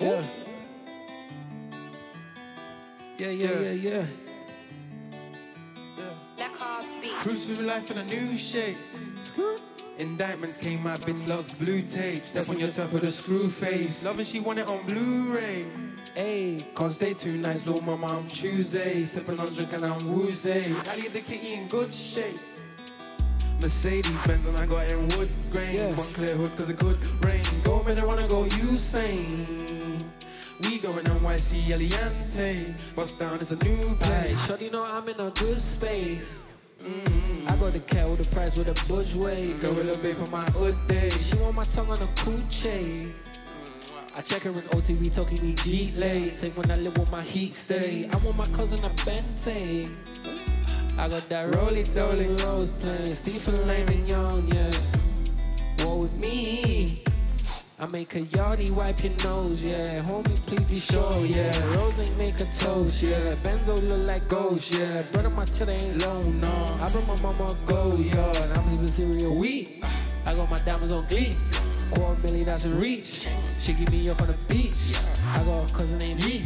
Yeah. Yeah, yeah, yeah, yeah. Cruise through life in a new shape. Indictments came out, bitch loves blue tape. Step on your top of the screw face. Loving she want it on Blu-ray. Hey, Can't stay two nights, little mama, I'm Tuesday. Sipping on drink and I'm woozy. I leave the kitty in good shape. Mercedes Benz and I got in wood grain. Yeah. One clear hood cause it could rain. Go better wanna go Usain. We going NYC Eliante. Bust down, it's a new place. shorty know I'm in a good space. I got the cat with the price with a wave. Gorilla babe on my hood day. She want my tongue on a coochie. I check her in OTV talking me G late. Say when I live with my heat stay. I want my cousin a Bente. I got that roly dolly rose playing. Stephen Lame and Young, yeah. What with me? I make a yardie wipe your nose, yeah. Homie, please be sure, yeah. Rose ain't make a toast, yeah. Benzo look like ghost, yeah. Brother, my cheddar ain't low, no. I brought my mama a gold yard. I'm sipping cereal wheat. I got my diamonds on glee. Quarter million that's in reach. She give me up on the beach. I got a cousin named Lee.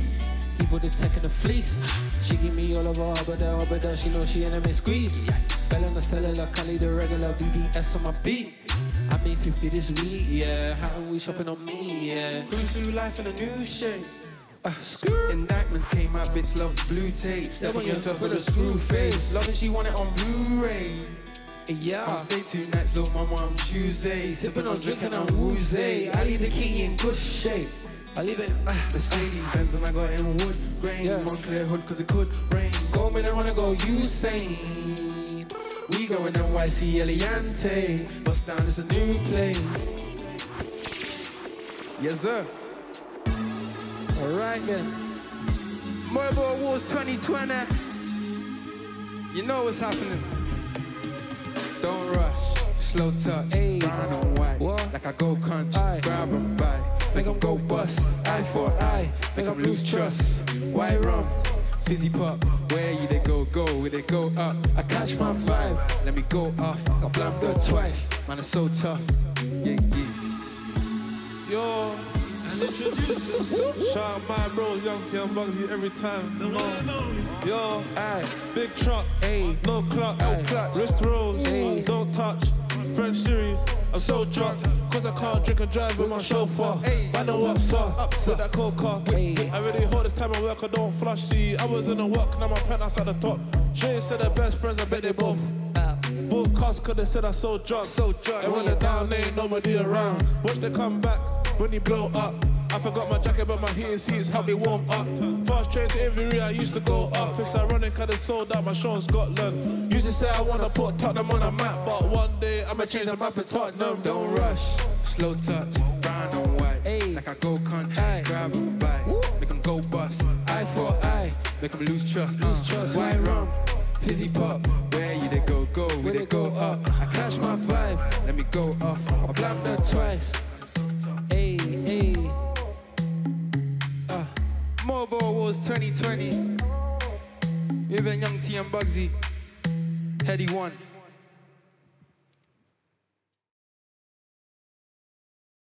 He put the tech in the fleece. She give me all of her hubba da. She know she in me squeeze. Spell on the cellular, Cali the regular VBS on my beat. I made 50 this week, yeah. How are we shopping on me, yeah. Cruise through life in a new shape. Uh, screw. Indictments came out, bitch loves blue tape. Step on your top with a screw face. Loving she want it on Blu-ray. Yeah. I'll stay two nights, little mama, I'm Tuesday. Sipping on drink on I'm woozy. I leave the key in good shape. I leave it. Uh, Mercedes Benz and I got in wood grain. Yeah. One clear hood cause it could rain. Go man, I wanna go Usain. We going NYC Eliante. Bust down, it's a new plane. Yes, sir. Alright then. MOBO Awards 2020. You know what's happening. Don't rush, slow touch, Hey. brown and white. What? Like I go country, Aye. grab 'em by, make 'em go bust. Eye for eye, make 'em lose trust. White rum, fizzy pop, where you they go, go, where they go up. I catch my vibe, let me go off. I blammed her twice, man, it's so tough. Yeah, yeah. Yo, and introduce Shout out my bros, Young T and Bugsey every time. Uh, Yo, Aye. big truck, Hey. no clock, Aye. wrist rolls, Hey. don't touch. French Siri, I'm so drunk, cause I can't drink and drive with my chauffeur. I know what's up, with that cold car. Hey. I really hold this time at work, I don't flush. See, I was in the work, now my penthouse at the top. Shay said they're best friends, I bet they both. Both cost cause they said I so drunk. So drunk. And when they're down, there ain't nobody around. Watch they come back when you blow up. I forgot my jacket, but my heating seats help me warm up. Fast train to Inverness, I used to go up. It's ironic, cause they sold out my show in Scotland. Used to say I wanna put Tottenham on a map, but one day I'ma change the map in Tottenham. Don't rush, slow touch, brown on white. Like I go country, Make 'em lose trust. Lose trust. White rum, fizzy pop. Where you they go, go, where they go up. I catch my vibe, let me go off. I blammed her twice. Hey, hey. Uh, MOBO Awards 2020. Even Young T and Bugsey. Headie One.